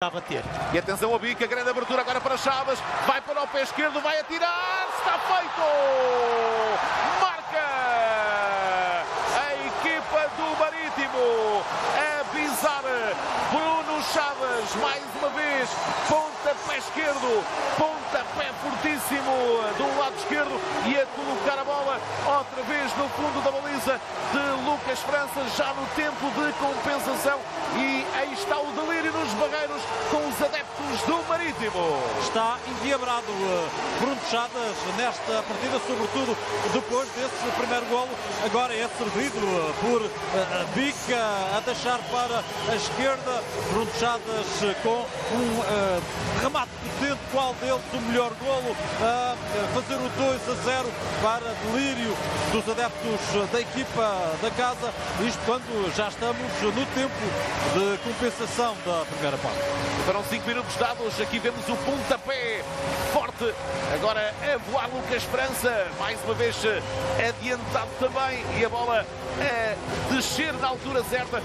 a bater. E atenção a bica, grande abertura agora para Chaves, vai para o pé esquerdo, vai atirar, está feito! Marca! A equipa do Marítimo, a bizar Bruno Chaves, mais uma vez, pontapé esquerdo, pontapé fortíssimo do lado esquerdo. E a colocar a bola outra vez no fundo da baliza de Lucas França, já no tempo de compensação e aí está o delírio nos barreiros com os adeptos do Marítimo. Está endiabrado uh, Bruno Chadas nesta partida, sobretudo depois desse primeiro golo. Agora é servido uh, por uh, Bica a deixar para a esquerda. Bruno com um remate potente, qual deles o melhor golo, a fazer o 2 a 0 para delírio dos adeptos da equipa da casa. Isto quando já estamos no tempo de compensação da primeira parte. Foram 5 minutos dados, aqui vemos o pontapé forte, agora a voar Lucas França, mais uma vez adiantado também, e a bola a descer na altura certa.